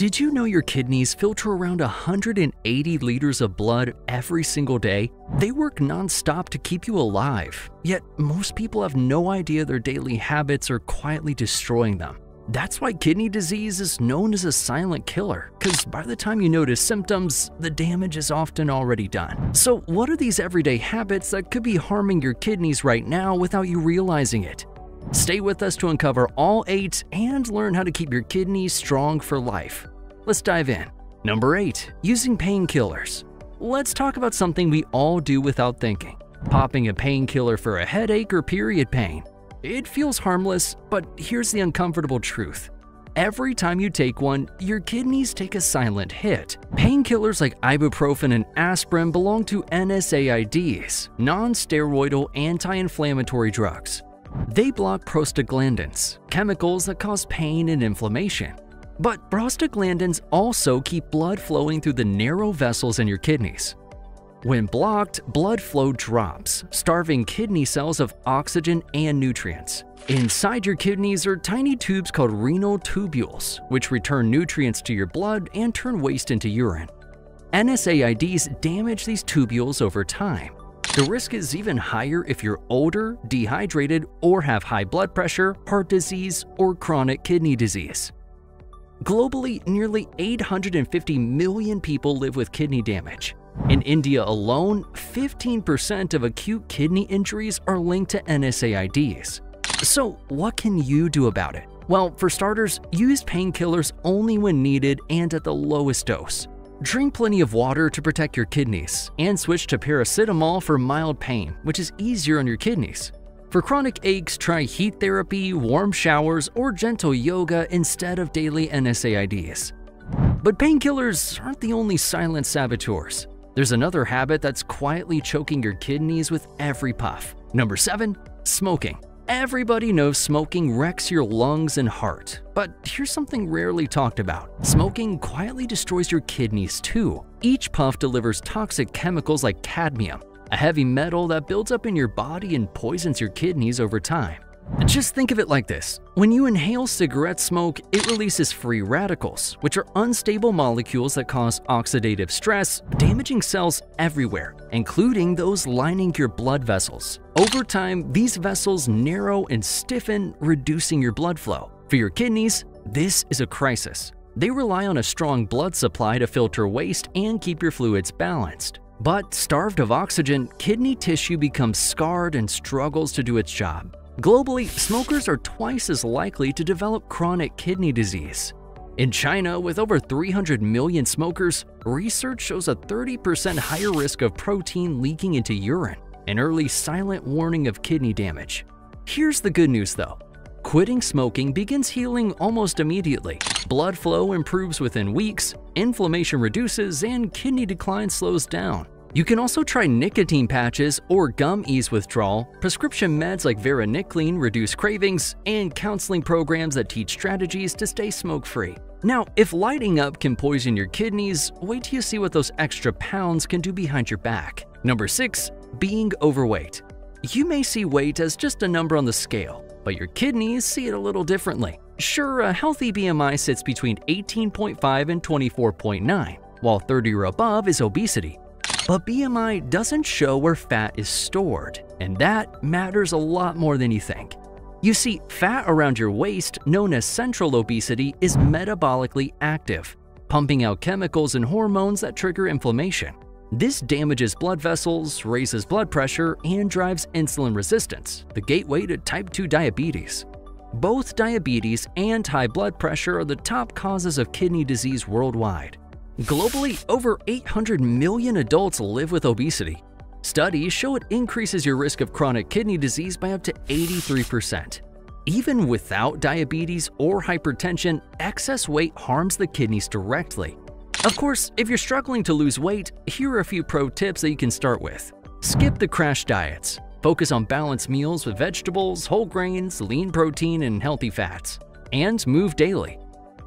Did you know your kidneys filter around 180 liters of blood every single day? They work non-stop to keep you alive, yet most people have no idea their daily habits are quietly destroying them. That's why kidney disease is known as a silent killer, because by the time you notice symptoms, the damage is often already done. So what are these everyday habits that could be harming your kidneys right now without you realizing it? Stay with us to uncover all eight and learn how to keep your kidneys strong for life. Let's dive in. Number 8. Using painkillers. Let's talk about something we all do without thinking. Popping a painkiller for a headache or period pain. It feels harmless, but here's the uncomfortable truth. Every time you take one, your kidneys take a silent hit. Painkillers like ibuprofen and aspirin belong to NSAIDs, non-steroidal anti-inflammatory drugs. They block prostaglandins, chemicals that cause pain and inflammation. But prostaglandins also keep blood flowing through the narrow vessels in your kidneys. When blocked, blood flow drops, starving kidney cells of oxygen and nutrients. Inside your kidneys are tiny tubes called renal tubules, which return nutrients to your blood and turn waste into urine. NSAIDs damage these tubules over time, the risk is even higher if you're older, dehydrated, or have high blood pressure, heart disease, or chronic kidney disease. Globally, nearly 850 million people live with kidney damage. In India alone, 15% of acute kidney injuries are linked to NSAIDs. So, what can you do about it? Well, for starters, use painkillers only when needed and at the lowest dose. Drink plenty of water to protect your kidneys, and switch to paracetamol for mild pain, which is easier on your kidneys. For chronic aches, try heat therapy, warm showers, or gentle yoga instead of daily NSAIDs. But painkillers aren't the only silent saboteurs. There's another habit that's quietly choking your kidneys with every puff. Number 7. Smoking. Everybody knows smoking wrecks your lungs and heart, but here's something rarely talked about. Smoking quietly destroys your kidneys too. Each puff delivers toxic chemicals like cadmium, a heavy metal that builds up in your body and poisons your kidneys over time. Just think of it like this. When you inhale cigarette smoke, it releases free radicals, which are unstable molecules that cause oxidative stress, damaging cells everywhere, including those lining your blood vessels. Over time, these vessels narrow and stiffen, reducing your blood flow. For your kidneys, this is a crisis. They rely on a strong blood supply to filter waste and keep your fluids balanced. But starved of oxygen, kidney tissue becomes scarred and struggles to do its job. Globally, smokers are twice as likely to develop chronic kidney disease. In China, with over 300 million smokers, research shows a 30% higher risk of protein leaking into urine, an early silent warning of kidney damage. Here's the good news though. Quitting smoking begins healing almost immediately. Blood flow improves within weeks, inflammation reduces, and kidney decline slows down. You can also try nicotine patches or gum ease withdrawal, prescription meds like varenicline reduce cravings, and counseling programs that teach strategies to stay smoke-free. Now, if lighting up can poison your kidneys, wait till you see what those extra pounds can do behind your back. Number 6. Being overweight. You may see weight as just a number on the scale, but your kidneys see it a little differently. Sure, a healthy BMI sits between 18.5 and 24.9, while 30 or above is obesity. But BMI doesn't show where fat is stored, and that matters a lot more than you think. You see, fat around your waist, known as central obesity, is metabolically active, pumping out chemicals and hormones that trigger inflammation. This damages blood vessels, raises blood pressure, and drives insulin resistance, the gateway to type 2 diabetes. Both diabetes and high blood pressure are the top causes of kidney disease worldwide. Globally, over 800 million adults live with obesity. Studies show it increases your risk of chronic kidney disease by up to 83%. Even without diabetes or hypertension, excess weight harms the kidneys directly. Of course, if you're struggling to lose weight, here are a few pro tips that you can start with. Skip the crash diets. Focus on balanced meals with vegetables, whole grains, lean protein, and healthy fats. And move daily.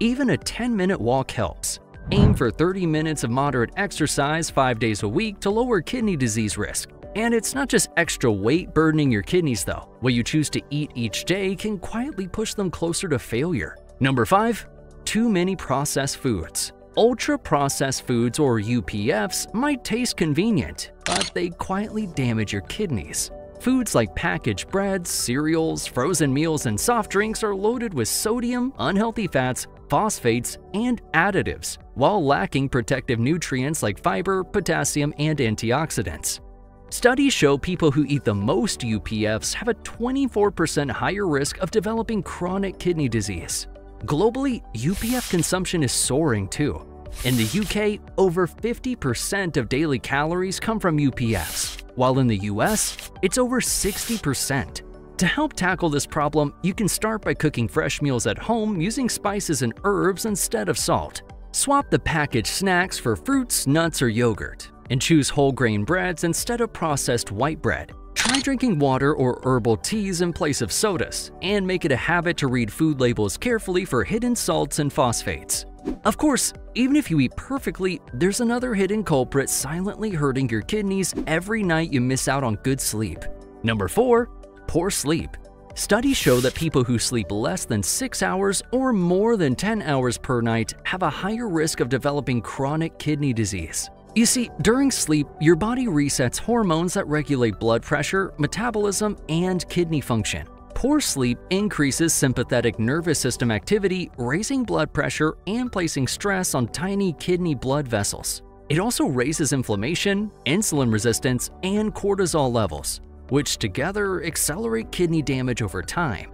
Even a 10-minute walk helps. Aim for 30 minutes of moderate exercise 5 days a week to lower kidney disease risk. And it's not just extra weight burdening your kidneys though. What you choose to eat each day can quietly push them closer to failure. Number 5. too many processed foods. Ultra processed foods or UPFs might taste convenient, but they quietly damage your kidneys. Foods like packaged breads, cereals, frozen meals, and soft drinks are loaded with sodium, unhealthy fats, phosphates, and additives, while lacking protective nutrients like fiber, potassium, and antioxidants. Studies show people who eat the most UPFs have a 24% higher risk of developing chronic kidney disease. Globally, UPF consumption is soaring too. In the UK, over 50% of daily calories come from UPFs, while in the US, it's over 60%. To help tackle this problem, you can start by cooking fresh meals at home using spices and herbs instead of salt. Swap the packaged snacks for fruits, nuts, or yogurt, and choose whole grain breads instead of processed white bread. Try drinking water or herbal teas in place of sodas, and make it a habit to read food labels carefully for hidden salts and phosphates. Of course, even if you eat perfectly, there's another hidden culprit silently hurting your kidneys every night you miss out on good sleep. Number 4. Poor sleep. Studies show that people who sleep less than 6 hours or more than 10 hours per night have a higher risk of developing chronic kidney disease. You see, during sleep, your body resets hormones that regulate blood pressure, metabolism, and kidney function. Poor sleep increases sympathetic nervous system activity, raising blood pressure and placing stress on tiny kidney blood vessels. It also raises inflammation, insulin resistance, and cortisol levels, which together accelerate kidney damage over time.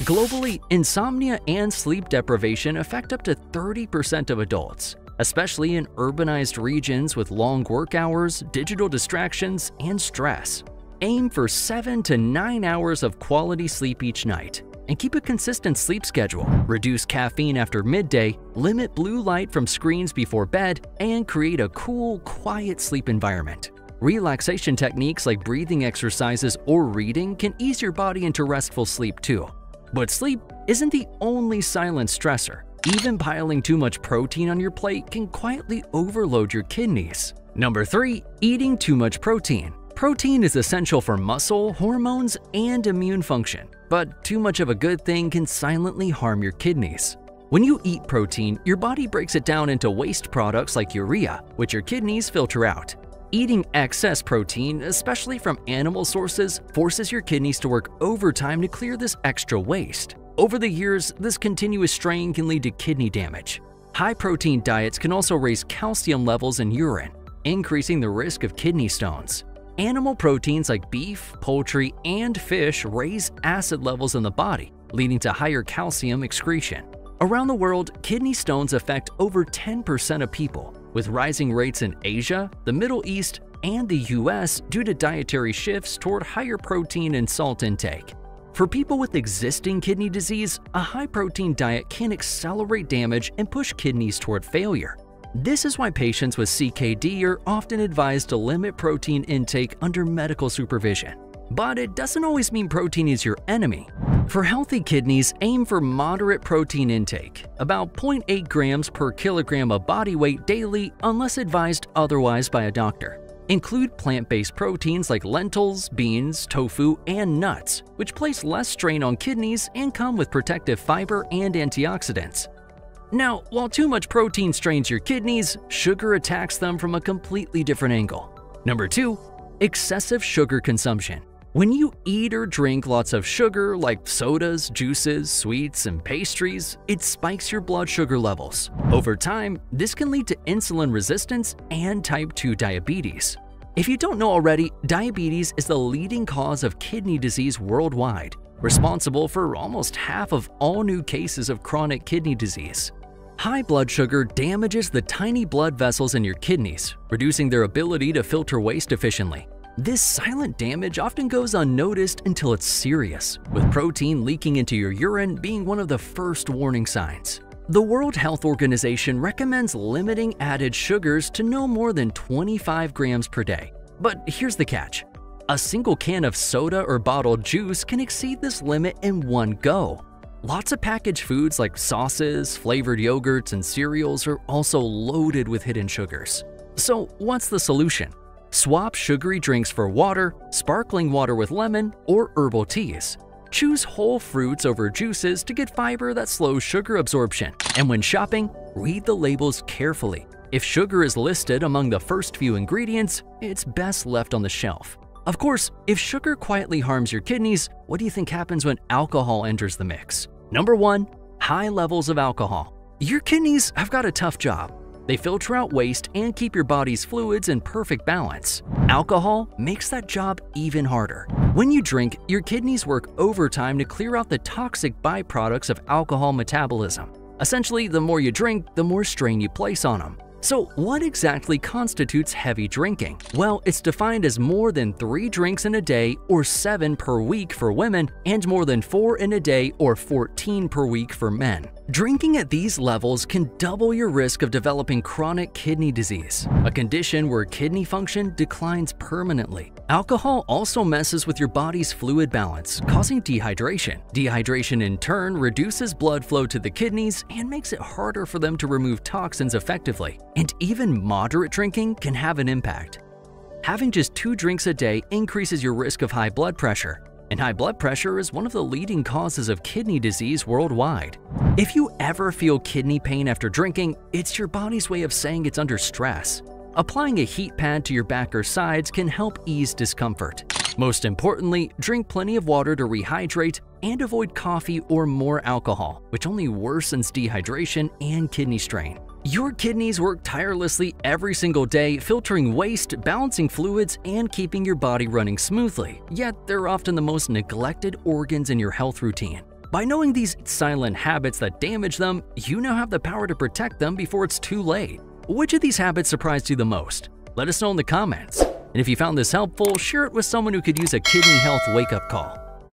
Globally, insomnia and sleep deprivation affect up to 30% of adults, especially in urbanized regions with long work hours, digital distractions, and stress. Aim for 7 to 9 hours of quality sleep each night, and keep a consistent sleep schedule. Reduce caffeine after midday, limit blue light from screens before bed, and create a cool, quiet sleep environment. Relaxation techniques like breathing exercises or reading can ease your body into restful sleep too. But sleep isn't the only silent stressor. Even piling too much protein on your plate can quietly overload your kidneys. Number 3. Eating too much protein. Protein is essential for muscle, hormones, and immune function, but too much of a good thing can silently harm your kidneys. When you eat protein, your body breaks it down into waste products like urea, which your kidneys filter out. Eating excess protein, especially from animal sources, forces your kidneys to work overtime to clear this extra waste. Over the years, this continuous strain can lead to kidney damage. High protein diets can also raise calcium levels in urine, increasing the risk of kidney stones. Animal proteins like beef, poultry, and fish raise acid levels in the body, leading to higher calcium excretion. Around the world, kidney stones affect over 10% of people, with rising rates in Asia, the Middle East, and the US due to dietary shifts toward higher protein and salt intake. For people with existing kidney disease, a high-protein diet can accelerate damage and push kidneys toward failure. This is why patients with CKD are often advised to limit protein intake under medical supervision. But it doesn't always mean protein is your enemy. For healthy kidneys, aim for moderate protein intake, about 0.8 grams per kilogram of body weight daily unless advised otherwise by a doctor. Include plant-based proteins like lentils, beans, tofu, and nuts, which place less strain on kidneys and come with protective fiber and antioxidants. Now, while too much protein strains your kidneys, sugar attacks them from a completely different angle. Number 2. Excessive sugar consumption. When you eat or drink lots of sugar like sodas, juices, sweets, and pastries, it spikes your blood sugar levels. Over time, this can lead to insulin resistance and type 2 diabetes. If you don't know already, diabetes is the leading cause of kidney disease worldwide, responsible for almost half of all new cases of chronic kidney disease. High blood sugar damages the tiny blood vessels in your kidneys, reducing their ability to filter waste efficiently. This silent damage often goes unnoticed until it's serious, with protein leaking into your urine being one of the first warning signs. The World Health Organization recommends limiting added sugars to no more than 25 grams per day. But here's the catch. A single can of soda or bottled juice can exceed this limit in one go. Lots of packaged foods like sauces, flavored yogurts, and cereals are also loaded with hidden sugars. So what's the solution? Swap sugary drinks for water, sparkling water with lemon, or herbal teas. Choose whole fruits over juices to get fiber that slows sugar absorption. And when shopping, read the labels carefully. If sugar is listed among the first few ingredients, it's best left on the shelf. Of course, if sugar quietly harms your kidneys, what do you think happens when alcohol enters the mix? Number 1. High levels of alcohol. Your kidneys have got a tough job. They filter out waste and keep your body's fluids in perfect balance. Alcohol makes that job even harder. When you drink, your kidneys work overtime to clear out the toxic byproducts of alcohol metabolism. Essentially, the more you drink, the more strain you place on them. So what exactly constitutes heavy drinking? Well, it's defined as more than 3 drinks in a day or 7 per week for women and more than 4 in a day or 14 per week for men. Drinking at these levels can double your risk of developing chronic kidney disease, a condition where kidney function declines permanently. Alcohol also messes with your body's fluid balance, causing dehydration. Dehydration in turn reduces blood flow to the kidneys and makes it harder for them to remove toxins effectively. And even moderate drinking can have an impact. Having just two drinks a day increases your risk of high blood pressure, and high blood pressure is one of the leading causes of kidney disease worldwide. If you ever feel kidney pain after drinking, it's your body's way of saying it's under stress. Applying a heat pad to your back or sides can help ease discomfort. Most importantly, drink plenty of water to rehydrate and avoid coffee or more alcohol, which only worsens dehydration and kidney strain. Your kidneys work tirelessly every single day, filtering waste, balancing fluids, and keeping your body running smoothly. Yet, they're often the most neglected organs in your health routine. By knowing these silent habits that damage them, you now have the power to protect them before it's too late. Which of these habits surprised you the most? Let us know in the comments. And if you found this helpful, share it with someone who could use a kidney health wake-up call.